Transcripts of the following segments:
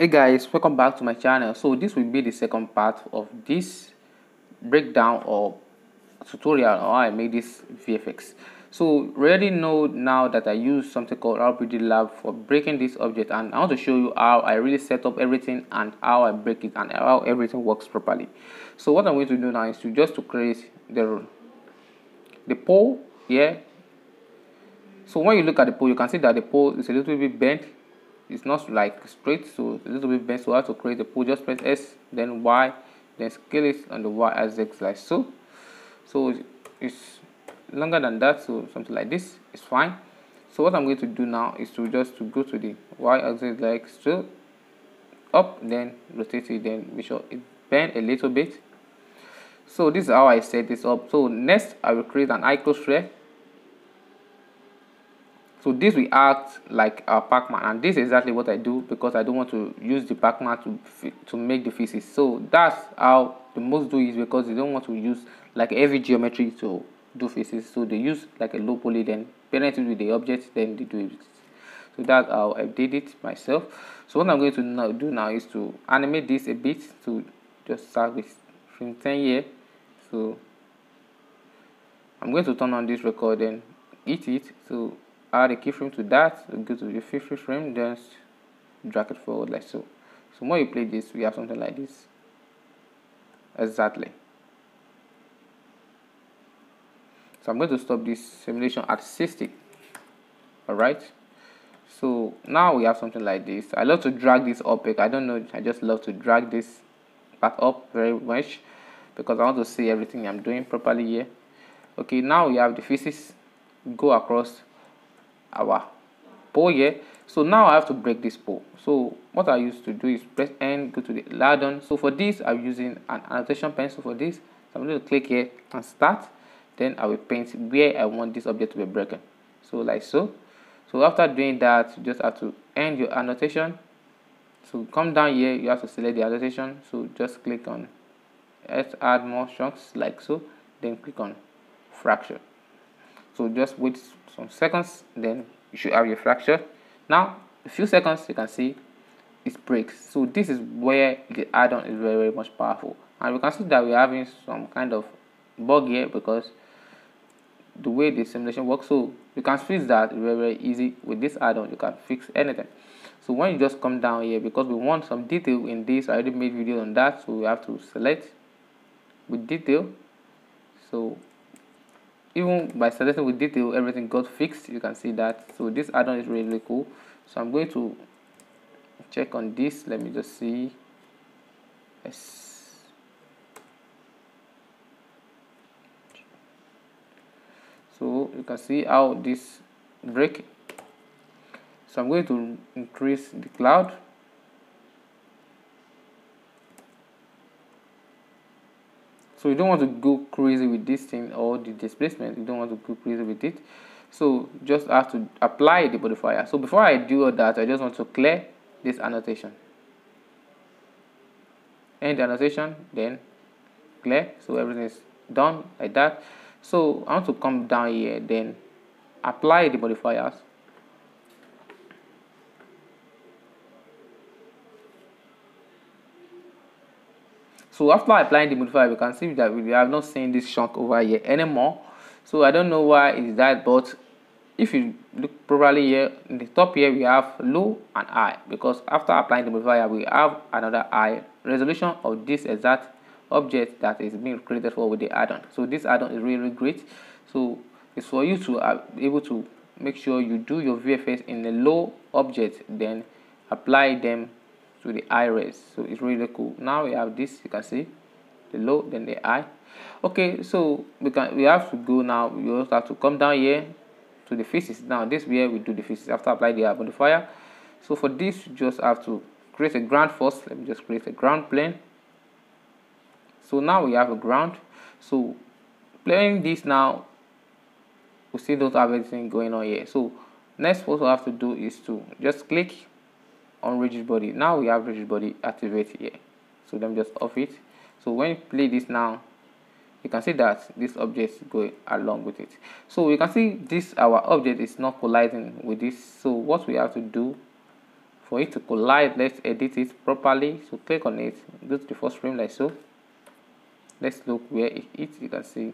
hey guys welcome back to my channel. So this will be the second part of this breakdown or tutorial on how i made this vfx so already know now that i use something called RBD lab for breaking this object and i want to show you how i really set up everything and how i break it and how everything works properly. So what i'm going to do now is to just to create the the pole here. So when you look at the pole you can see that the pole is a little bit bent it's not like straight so a little bit bent so I have to create a pole just press S then Y then scale it on the Y axis like so. So it's longer than that so something like this is fine. So what I'm going to do now is to just to go to the Y axis like so up then rotate it then make sure it bend a little bit. So this is how I set this up. So next I will create an icosphere so this will act like a pacman and this is exactly what I do because I don't want to use the pacman to to make the faces so that's how the most do is because they don't want to use like heavy geometry to do faces so they use like a low poly then parent it with the object then they do it. So that's how I did it myself. So what I'm going to now do now is to animate this a bit to just start with frame 10 here. So I'm going to turn on this record and hit it. So add a keyframe to that go to the fifth frame then drag it forward like so. So when you play this we have something like this. Exactly. So i'm going to stop this simulation at 60 all right so now we have something like this. I love to drag this up i don't know i just love to drag this back up very much because i want to see everything i'm doing properly here. Okay now we have the faces go across our pole here. So now i have to break this pole so what i used to do is press n go to the ladder. So for this i'm using an annotation pencil for this so i'm going to click here and start. Then i will paint where i want this object to be broken. So like so. So after doing that you just have to end your annotation. So come down here you have to select the annotation. So just click on let's add more chunks like so. Then click on fracture so just wait some seconds then you should have your fracture. Now a few seconds you can see it breaks. So this is where the add-on is very very much powerful. And we can see that we're having some kind of bug here because the way the simulation works so you can fix that very very easy with this add-on. You can fix anything. So when you just come down here because we want some detail in this i already made video on that so we have to select with detail. So even by selecting with detail everything got fixed you can see that. So this add-on is really, cool. So i'm going to check on this. Let me just see. Yes. So you can see how this break. So i'm going to increase the cloud so you don't want to go crazy with this thing or the displacement. You don't want to go crazy with it. So just have to apply the modifier. So before i do all that i just want to clear this annotation. End the annotation then clear. So everything is done like that. So i want to come down here then apply the modifiers so after applying the modifier we can see that we have not seen this chunk over here anymore. So i don't know why it is that but if you look properly here in the top here we have low and high because after applying the modifier we have another high resolution of this exact object that is being created for with the add-on. So this add-on is really, great. So it's for you to be able to make sure you do your VFS in a low object then apply them to the iris so it's really cool. Now we have this you can see the low then the eye. Okay so we can we have to go now. We also have to come down here to the faces. Now this where we do the faces. After apply the modifier so for this you just have to create a ground first. Let me just create a ground plane. So now we have a ground. So playing this now we still don't have anything going on here. So next what we have to do is to just click on rigid body. Now we have rigid body activate here. So let me just off it. So when you play this now you can see that this object is going along with it. So we can see this our object is not colliding with this. So what we have to do for it to collide let's edit it properly. So click on it go to the first frame like so. Let's look where it hits you can see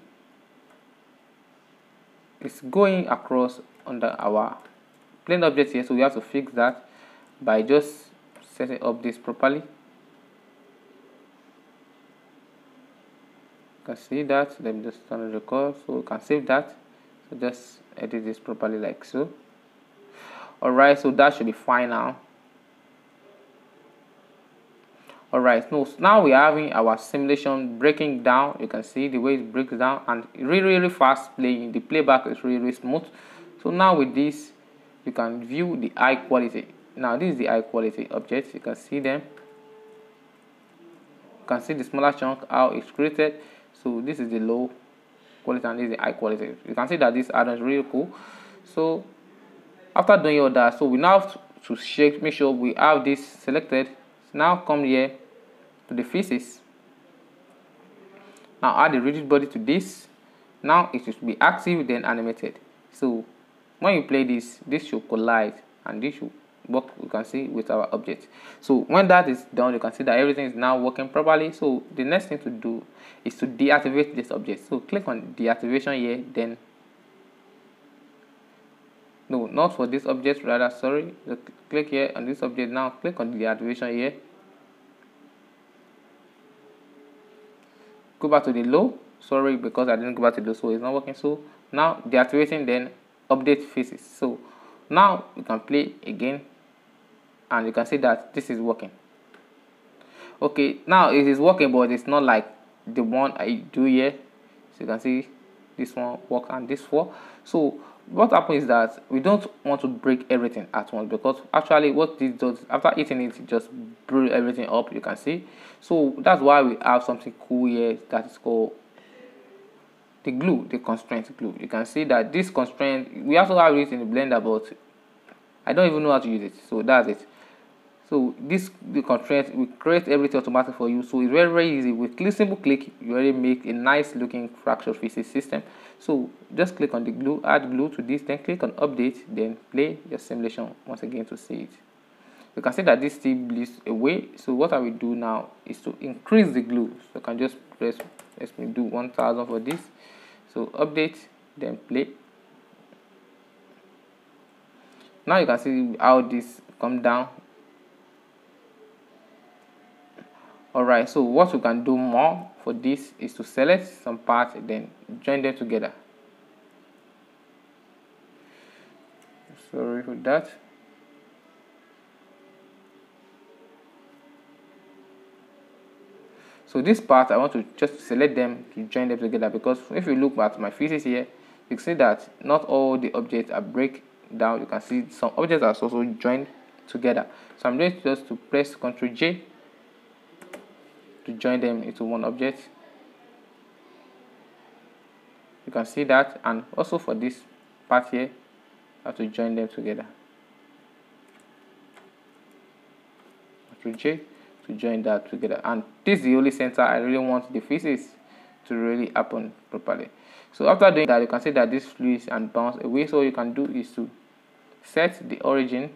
it's going across under our plane object here. So we have to fix that by just setting up this properly. You can see that let me just turn the record so we can save that. So just edit this properly like so. Alright so that should be fine now. Alright so now we're having our simulation breaking down. You can see the way it breaks down and really really fast playing. The playback is really, really smooth. So now with this you can view the high quality now this is the high quality object you can see them. You can see the smaller chunk how it's created. So this is the low quality and this is the high quality. You can see that this add-on is really cool. So after doing all that so we now have to shake make sure we have this selected. So now come here to the faces. Now add the rigid body to this. Now it should be active then animated. So when you play this this should collide and this should work you can see with our object. So when that is done you can see that everything is now working properly. So the next thing to do is to deactivate this object. So click on deactivation here then no not for this object rather sorry so click here on this object now click on deactivation here. Go back to the low sorry because i didn't go back to the low so it's not working. So now deactivating then update faces. So now you can play again and you can see that this is working. Okay now it is working but it's not like the one I do here. So you can see this one work and this four so what happens is that we don't want to break everything at once because actually what this does after eating it, it just brew everything up you can see. So that's why we have something cool here that is called the glue the constraint glue. You can see that this constraint we also have it in the blender but i don't even know how to use it. So that's it so this the constraint will create everything automatic for you. So it's very very easy. With click simple click you already make a nice looking fractal physics system. So just click on the glue add glue to this then click on update then play your simulation once again to see it. You can see that this still bleeds away. So what i will do now is to increase the glue. So i can just press let me do 1000 for this. So update then play. Now you can see how this come down alright so what we can do more for this is to select some parts and then join them together. Sorry for that. So this part I want to just select them to join them together because if you look at my physics here you can see that not all the objects are break down. You can see some objects are also joined together. So I'm going just to press Ctrl J to join them into one object. You can see that and also for this part here I have to join them together. J to join that together. And this is the only center I really want the physics to really happen properly. So after doing that you can see that this fluids and bounce away. So you can do is to set the origin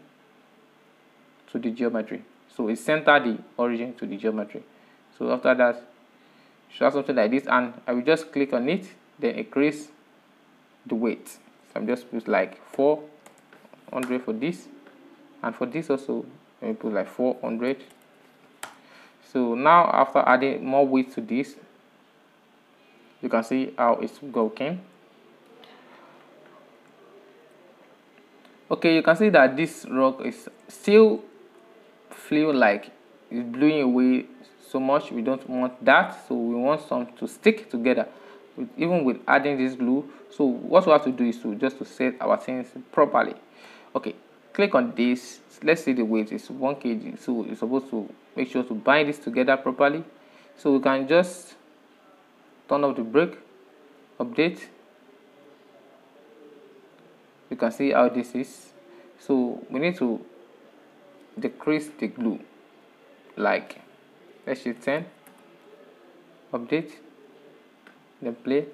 to the geometry. So it center the origin to the geometry so after that show something like this and I will just click on it then increase the weight. So I'm just put like 400 for this and for this also let me put like 400 so now after adding more weight to this you can see how it's working. Okay you can see that this rock is still feel like it's blowing away so much we don't want that. So we want some to stick together with, even with adding this glue. So what we have to do is to just to set our things properly. Okay click on this. Let's say the weight. Is 1 kg. So you're supposed to make sure to bind this together properly. So we can just turn off the break update. You can see how this is. So we need to decrease the glue like let's say 10 update then play.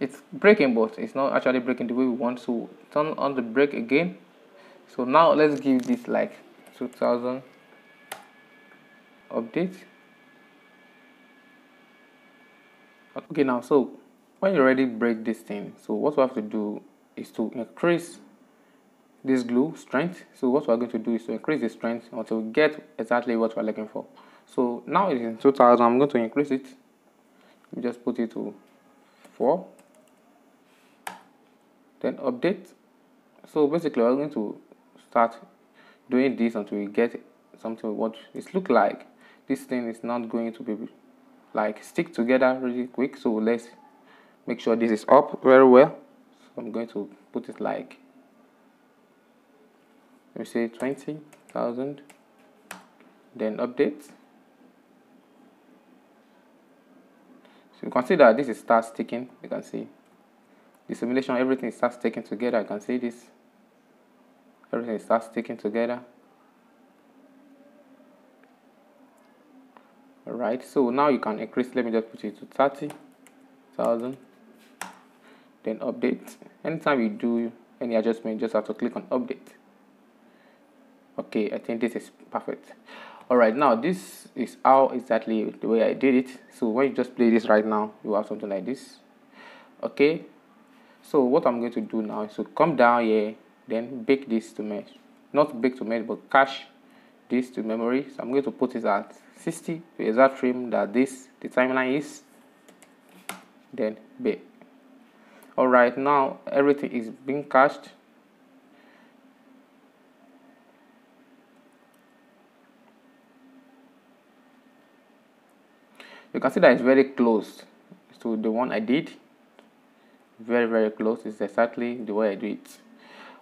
It's breaking but it's not actually breaking the way we want so turn on the break again. So now let's give this like 2000 update. Okay now so when you already break this thing so what we have to do is to increase this glue strength. So what we're going to do is to increase the strength until we get exactly what we're looking for. So now it's in 2000 i'm going to increase it. Just put it to 4 then update. So basically we're going to start doing this until we get something what it look like. This thing is not going to be like stick together really quick. So let's make sure this is up very well. So i'm going to put it like me say 20,000 then update. So you can see that this is start sticking you can see. The simulation everything starts sticking together I can see this. Everything starts sticking together. Alright so now you can increase let me just put it to 30,000 then update. Anytime you do any adjustment you just have to click on update okay I think this is perfect. Alright now this is how exactly the way I did it. So when you just play this right now you have something like this. Okay so what I'm going to do now is to come down here then bake this to mesh. Not bake to mesh but cache this to memory. So I'm going to put it at 60 the exact frame that this the timeline is. Then bake. Alright now everything is being cached you can see that it's very close. To the one I did very very close. It's exactly the way I do it.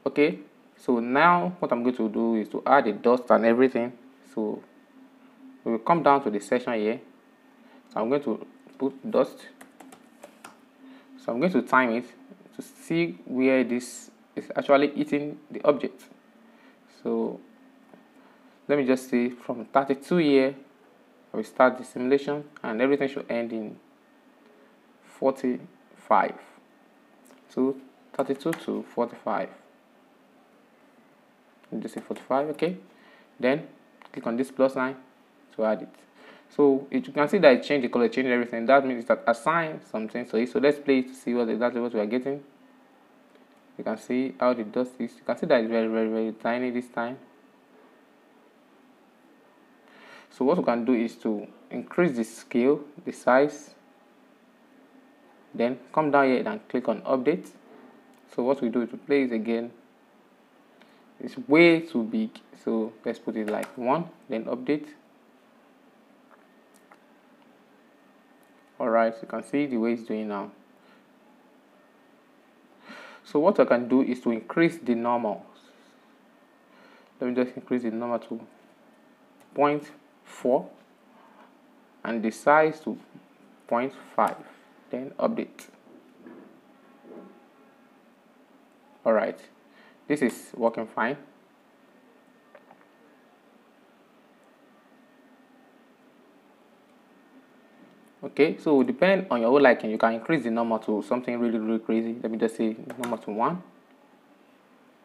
Okay so now what I'm going to do is to add the dust and everything. So we will come down to the section here. So I'm going to put dust. So I'm going to time it to see where this is actually eating the object. So let me just say from 32 here I will start the simulation and everything should end in 45 so 32 to 45 just say 45 okay? Then click on this plus sign to add it. So you can see that it changed the color changed everything. That means that assign something so so let's play to see what exactly what we are getting. You can see how the dust is. You can see that it's very very very tiny this time so what we can do is to increase the scale the size then come down here and click on update. So what we do is to play it again. It's way too big. So let's put it like one then update. Alright so you can see the way it's doing now. So what I can do is to increase the normal. Let me just increase the normal to 0.4 and the size to 0.5 then update. Alright this is working fine. Okay so depend on your own liking you can increase the number to something really really crazy. Let me just say number to one.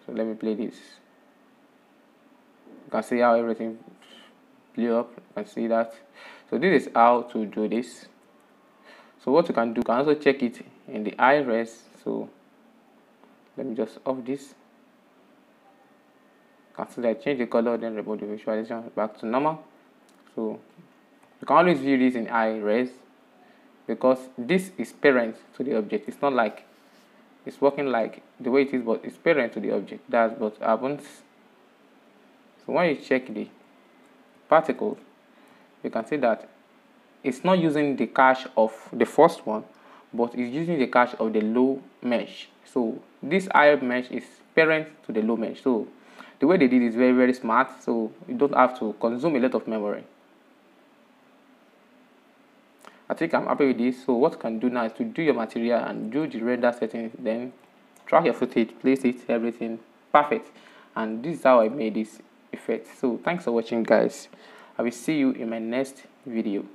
So let me play this. You can see how everything blew up can see that. So this is how to do this. So what you can do you can also check it in the iRes so let me just off this. Consider I change the color then remove the visualization back to normal. So you can always view this in iRes because this is parent to the object. It's not like it's working like the way it is but it's parent to the object. That's what happens. So when you check the particles you can see that it's not using the cache of the first one but it's using the cache of the low mesh. So this higher mesh is parent to the low mesh. So the way they did is very very smart. So you don't have to consume a lot of memory. I think I'm happy with this. So what you can do now is to do your material and do the render settings then track your footage place it everything perfect. And this is how I made this effect. So thanks for watching guys. I will see you in my next video